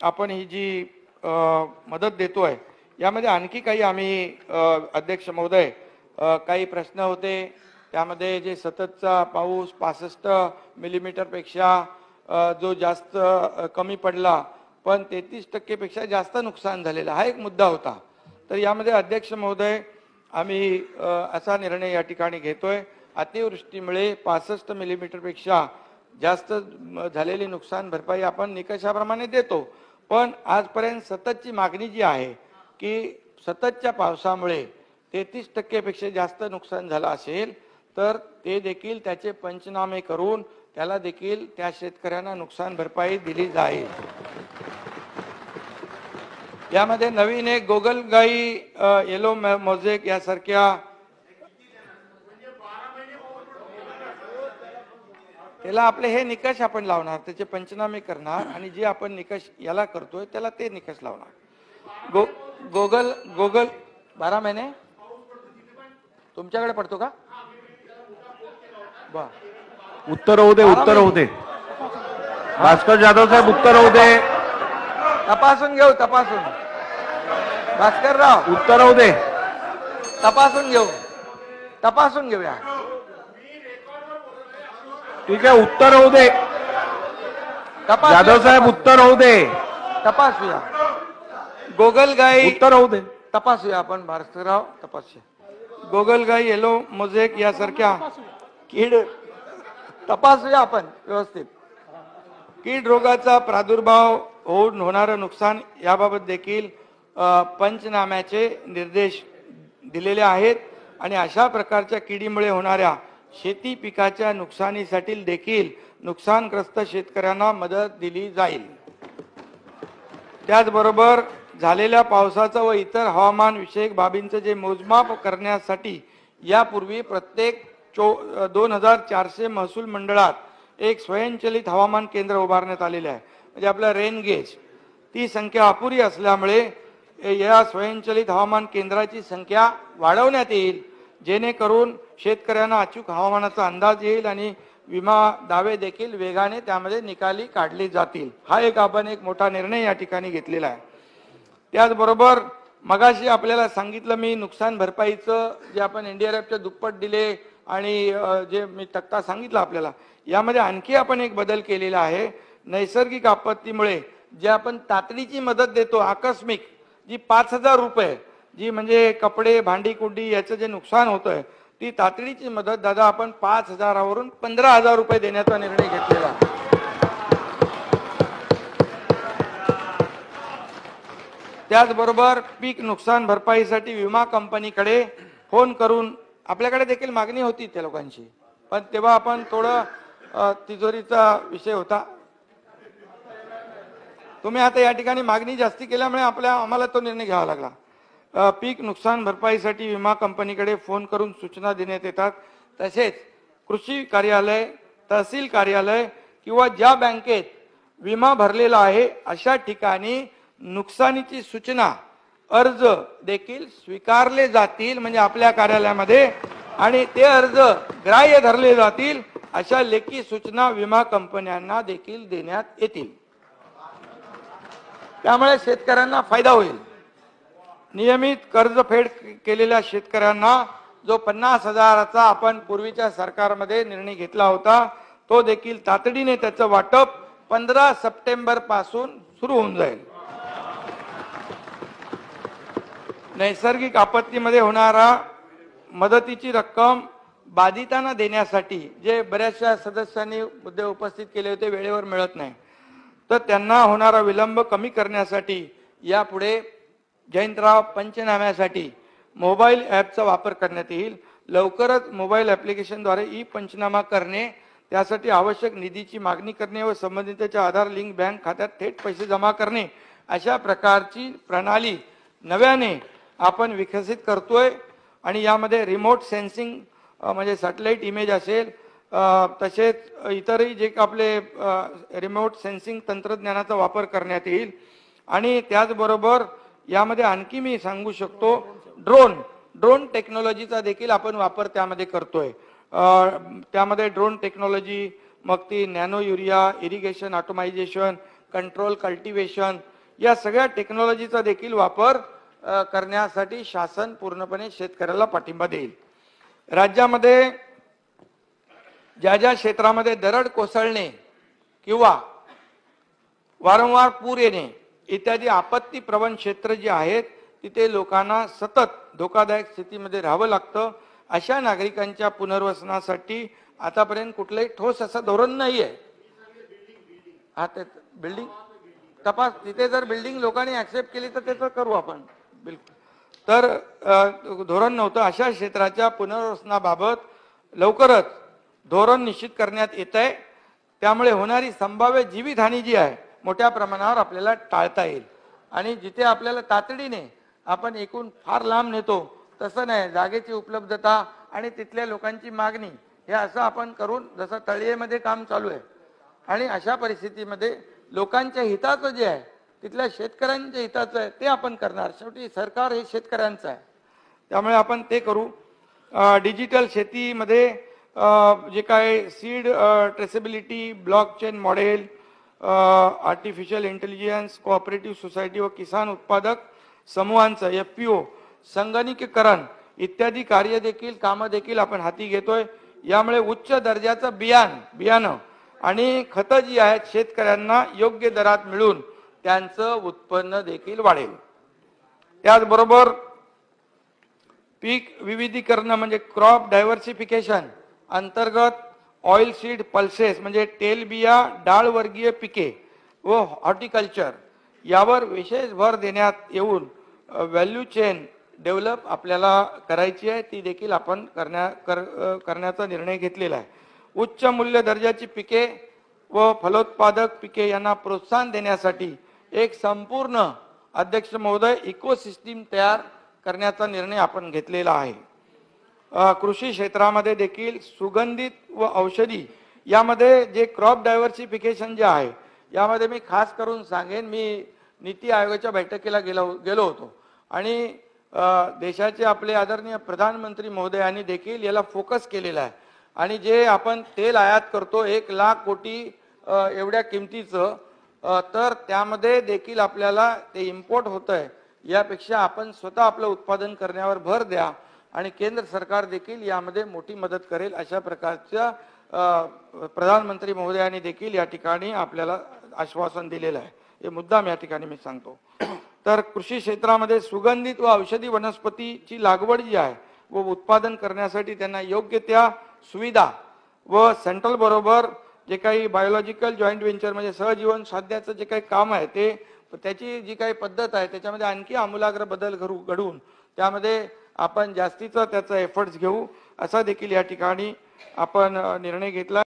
आपण ही जी मदत मदत देतोय यामध्ये आणखी काही आम्ही अध्यक्ष महोदय काही प्रश्न होते. त्यामध्ये जे सततचा पाऊस पासष्ट मिलीमीटरपेक्षा जो जास्त कमी पडला पण तेहतीस टक्केपेक्षा जास्त नुकसान झालेलं हा एक मुद्दा होता. तर यामध्ये अध्यक्ष महोदय आम्ही असा निर्णय या ठिकाणी घेतोय. अतिवृष्टीमुळे पासष्ट मिलीमीटरपेक्षा जास्त झालेली नुकसान भरपाई आपण निकषाप्रमाणे देतो. पण आजपर्यंत सततची मागणी जी आहे की सततच्या पावसामुळे तेहतीस टक्केपेक्षा जास्त नुकसान झालं असेल तर ते देखील त्याचे पंचनामे करून त्याला देखील त्या शेतकऱ्यांना नुकसान भरपाई दिली जाईल. यामध्ये नवीन एक गोगलगाई येलो मोझेक यासारख्या त्याला आपले हे निकष आपण लावणार त्याचे पंचनामे करणार आणि जे आपण निकष याला करतोय त्याला ते निकष लावणार. गो गोगल गोगल बारा महिने? तुमच्याकडे पडतो का? बर. उत्तर होऊ दे उत्तर होऊ दे. भास्कर जाधव साहेब उत्तर होऊ दे. तपासून घेऊ तपासून. भास्करराव. उत्तर होऊ दे. तपासून घेऊ. तपासून घेऊया. ठीक आहे उत्तर होऊ दे. तपासूया, जाधव साहेब उत्तर होऊ दे. तपासूया गोगलगाई उत्तर होऊ दे. तपासूया आपण भास्करराव तपासूया गोगलगाई येलो मोझेक यासारख्या कीड तपासूया आपण व्यवस्थित. कीड रोगाचा प्रादुर्भाव होऊन होणारं नुकसान याबाबत देखील पंचनाम्याचे निर्देश दिलेले आहेत. आणि अशा प्रकारच्या किडीमुळे होणाऱ्या शेती पिकाच्या नुकसानीसाठी देखील नुकसानग्रस्त शेतकऱ्यांना मदत दिली जाईल. त्याचबरोबर झालेल्या पावसाचं व इतर हवामान विषयक बाबींचं जे मोजमाप करण्यासाठी यापूर्वी प्रत्येक चो दोन हजार चारशे महसूल मंडळात एक स्वयंचलित हवामान केंद्र उभारण्यात आलेले आहे. म्हणजे आपलं रेन गेज ती संख्या अपुरी असल्यामुळे या स्वयंचलित हवामान केंद्राची संख्या वाढवण्यात येईल. जेणेकरून शेतकऱ्यांना अचूक हवामानाचा अंदाज येईल आणि विमा दावे देखील वेगाने त्यामध्ये निकाली काढले जातील. हा एक आपण एक मोठा निर्णय या ठिकाणी घेतलेला आहे. त्याचबरोबर मगाशी आपल्याला सांगितलं मी नुकसान भरपाईचं जे आपण एनडीआरएफच्या दुप्पट दिले आणि जे मी तक्ता सांगितला आपल्याला यामध्ये आणखी आपण एक बदल केलेला आहे. नैसर्गिक आपत्तीमुळे जे आपण तातडीची मदत देतो आकस्मिक जी पाच हजार रुपये जी म्हणजे कपडे भांडी कुंडी याचं जे नुकसान होतंय ती तातडीची मदत दादा आपण पाच हजारावरून पंधरा हजार रुपये देण्याचा निर्णय घेतलेला त्याचबरोबर पीक नुकसान भरपाईसाठी विमा कंपनीकडे फोन करून आपल्याकडे देखील मागणी होती त्या लोकांची. पण तेव्हा आपण थोडं तिजोरीचा विषय होता. तुम्ही आता या ठिकाणी मागणी जास्ती केल्यामुळे आपल्या आम्हाला तो निर्णय घ्यावा लागला. पीक नुकसान भरपाईसाठी विमा कंपनीकडे फोन करून सूचना देण्यात येतात. तसेच कृषी कार्यालय तहसील कार्यालय किंवा ज्या बँकेत विमा भरलेला आहे अशा ठिकाणी नुकसानीची सूचना अर्ज देखील स्वीकारले जातील म्हणजे आपल्या कार्यालयामध्ये. आणि ते अर्ज ग्राह्य धरले जातील अशा लेखी सूचना विमा कंपन्यांना देखील देण्यात येतील. त्यामुळे शेतकऱ्यांना फायदा होईल. नियमित कर्जफेड केलेल्या शेतकऱ्यांना जो पन्नास हजाराचा आपण पूर्वीच्या सरकारमध्ये निर्णय घेतला होता तो देखील तातडीने त्याचं वाटप पंधरा सप्टेंबरपासून सुरू होऊन जाईल. नैसर्गिक आपत्तीमध्ये होणारा मदतीची रक्कम बाधितांना देण्यासाठी जे बऱ्याचशा सदस्यांनी मुद्दे उपस्थित केले होते वेळेवर मिळत नाही. तर त्यांना होणारा विलंब कमी करण्यासाठी यापुढे जयंतराव पंचनाम्यासाठी मोबाईल ॲपचा वापर करण्यात येईल. लवकरच मोबाईल ॲप्लिकेशनद्वारे ई पंचनामा करणे त्यासाठी आवश्यक निधीची मागणी करणे व संबंधिताच्या आधार लिंक बँक खात्यात थेट पैसे जमा करणे अशा प्रकारची प्रणाली नव्याने आपण विकसित करतोय. आणि यामध्ये रिमोट सेन्सिंग म्हणजे सॅटेलाईट इमेज असेल तसेच इतरही जे आपले रिमोट सेन्सिंग तंत्रज्ञानाचा वापर करण्यात येईल. आणि त्याचबरोबर यामध्ये आणखी मी सांगू शकतो ड्रोन ड्रोन टेक्नॉलॉजीचा देखील आपण वापर त्यामध्ये करतोय. त्यामध्ये ड्रोन टेक्नॉलॉजी मग ती nano urea irrigation automisation control cultivation या सगळ्या टेक्नॉलॉजीचा देखील वापर करण्यासाठी शासन पूर्णपणे शेतकऱ्याला पाठिंबा देईल. राज्यामध्ये ज्या ज्या क्षेत्रामध्ये दरड कोसळणे किंवा वारंवार पूर येणे इत्यादी आपत्ती प्रवण क्षेत्र जे आहेत तिथे लोकांना सतत धोकादायक स्थितीमध्ये राहावं लागतं. अशा नागरिकांच्या पुनर्वसनासाठी आतापर्यंत कुठलंही ठोस असं धोरण नाही आहे हा ते बिल्डिंग तपास तिथे जर बिल्डिंग लोकांनी ऍक्सेप्ट केली तर त्याचं करू आपण. बिलकुल. तर धोरण नव्हतं. अशा क्षेत्राच्या पुनर्वसनाबाबत लवकरच धोरण निश्चित करण्यात येत आहे त्यामुळे होणारी संभाव्य जीवितहानी जी आहे मोठ्या प्रमाणावर आपल्याला टाळता येईल. आणि जिथे आपल्याला तातडीने आपण एकूण फार लांब नेतो तसं नाही. जागेची उपलब्धता आणि तिथल्या लोकांची मागणी हे असं आपण करून जसं तळियेमध्ये काम चालू आहे. आणि अशा परिस्थितीमध्ये लोकांच्या हिताचं जे आहे तिथल्या शेतकऱ्यांच्या हिताचं आहे ते आपण करणार. शेवटी सरकार हे शेतकऱ्यांचं आहे. त्यामुळे आपण ते करू. डिजिटल शेतीमध्ये जे काय seed traceability blockchain model artificial intelligence cooperative society व किसान उत्पादक समूहांचं एफ पी ओ संगणकीकरण इत्यादी कार्य देखील कामं देखील आपण हाती घेतोय. यामुळे उच्च दर्जाचं बियाण बियाणं आणि खतं जी आहेत शेतकऱ्यांना योग्य दरात मिळून त्यांचं उत्पन्न देखील वाढेल. त्याचबरोबर पीक विविधीकरण म्हणजे क्रॉप डायव्हर्सिफिकेशन अंतर्गत ऑइल सीड पल्सेस म्हणजे तेलबिया डाळवर्गीय पिके व हॉर्टिकल्चर यावर विशेष भर देण्यात येऊन व्हॅल्यू चेन डेव्हलप आपल्याला करायची आहे. ती देखील आपण करण्या कर करण्याचा निर्णय घेतलेला आहे. उच्च मूल्य दर्जाची पिके व फलोत्पादक पिके यांना प्रोत्साहन देण्यासाठी एक संपूर्ण अध्यक्ष महोदय इकोसिस्टीम तयार करण्याचा निर्णय आपण घेतलेला आहे. कृषी क्षेत्रामध्ये देखील सुगंधित व औषधी यामध्ये जे क्रॉप डायव्हर्सिफिकेशन जे आहे यामध्ये मी खास करून सांगेन मी नीती आयोगाच्या बैठकीला गेलो गेलो होतो. आणि देशाचे आपले आदरणीय प्रधानमंत्री महोदयांनी देखील याला फोकस केलेला आहे. आणि जे आपण तेल आयात करतो एक लाख कोटी एवढ्या किमतीचं तर त्यामध्ये देखील आपल्याला ते इम्पोर्ट होतं आहे यापेक्षा आपण स्वतः आपलं उत्पादन करण्यावर भर द्या. आणि केंद्र सरकार देखील यामध्ये मोठी मदत करेल अशा प्रकारच्या प्रधानमंत्री महोदयांनी देखील या ठिकाणी आपल्याला आश्वासन दिलेलं आहे. हे मुद्दाम या ठिकाणी मी सांगतो. तर कृषी क्षेत्रामध्ये सुगंधित व औषधी वनस्पतीची लागवड जी आहे व उत्पादन करण्यासाठी त्यांना योग्य त्या सुविधा व सेंट्रल बरोबर जे काही बायोलॉजिकल जॉईंट व्हेंचर म्हणजे सहजीवन साध्याचं जे काही काम आहे ते त्याची जी काही पद्धत आहे त्याच्यामध्ये आणखी आमूलाग्र बदल घडू घडून त्यामध्ये आपण जास्तीचा त्याचा एफर्ट्स घेऊ. असा देखील या ठिकाणी आपण निर्णय घेतला.